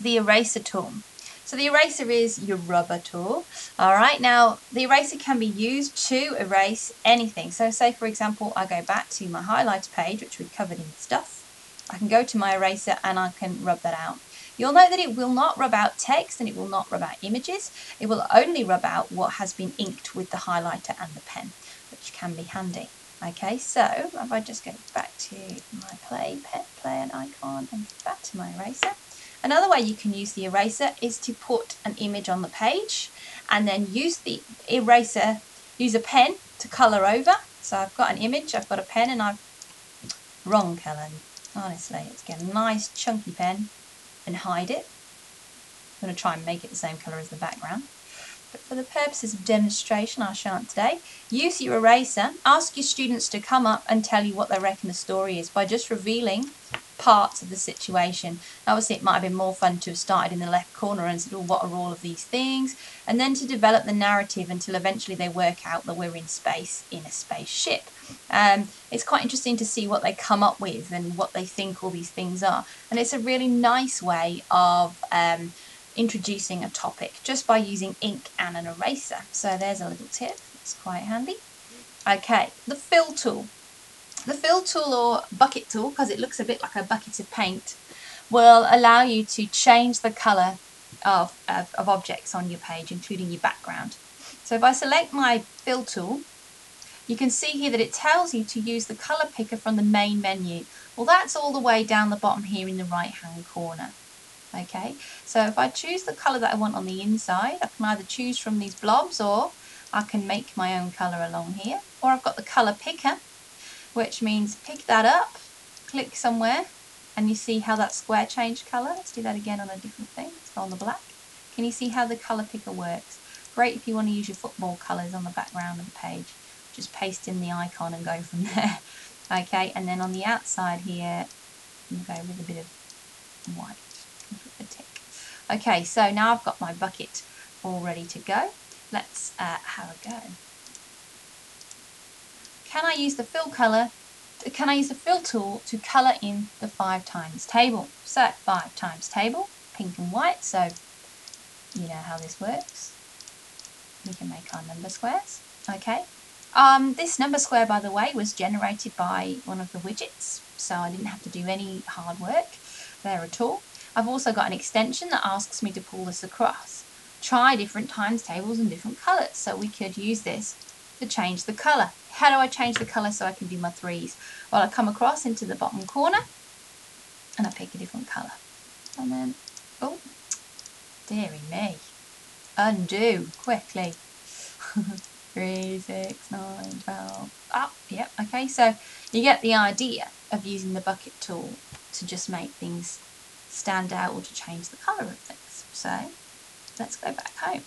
the eraser tool. So the eraser is your rubber tool. All right, now the eraser can be used to erase anything. So say for example, I go back to my highlights page, which we covered in stuff. I can go to my eraser and I can rub that out. You'll note that it will not rub out text and it will not rub out images. It will only rub out what has been inked with the highlighter and the pen, which can be handy. Okay, so if I just go back to my play, pet, play an icon and back to my eraser. Another way you can use the eraser is to put an image on the page and then use the eraser, use a pen to colour over. So I've got an image, I've got a pen and I've, wrong colour, honestly. Let's get a nice chunky pen and hide it. I'm going to try and make it the same colour as the background. But for the purposes of demonstration, I shan't today. Use your eraser. Ask your students to come up and tell you what they reckon the story is by just revealing parts of the situation. Obviously, it might have been more fun to have started in the left corner and said, well, what are all of these things? And then to develop the narrative until eventually they work out that we're in space in a spaceship. Um, it's quite interesting to see what they come up with and what they think all these things are. And it's a really nice way of um, introducing a topic just by using ink and an eraser. So there's a little tip, it's quite handy. Okay, the fill tool. The fill tool or bucket tool, because it looks a bit like a bucket of paint, will allow you to change the colour of, of, of objects on your page, including your background. So if I select my fill tool, you can see here that it tells you to use the colour picker from the main menu. Well, that's all the way down the bottom here in the right hand corner okay so if I choose the colour that I want on the inside I can either choose from these blobs or I can make my own colour along here or I've got the colour picker which means pick that up click somewhere and you see how that square changed colour let's do that again on a different thing. Let's go on the black. Can you see how the colour picker works? Great if you want to use your football colours on the background of the page. Just paste in the icon and go from there. Okay and then on the outside here go with a bit of white Okay, so now I've got my bucket all ready to go. Let's uh, have a go. Can I use the fill colour? Can I use the fill tool to colour in the five times table? So five times table, pink and white. So you know how this works. We can make our number squares. Okay. Um, this number square, by the way, was generated by one of the widgets, so I didn't have to do any hard work there at all. I've also got an extension that asks me to pull this across. Try different times tables and different colours. So we could use this to change the colour. How do I change the colour so I can do my threes? Well, I come across into the bottom corner and I pick a different colour. And then, oh, dearie me. Undo quickly. Three, six, nine, twelve. Oh, yep, okay, so you get the idea of using the bucket tool to just make things stand out or to change the colour of things. So let's go back home.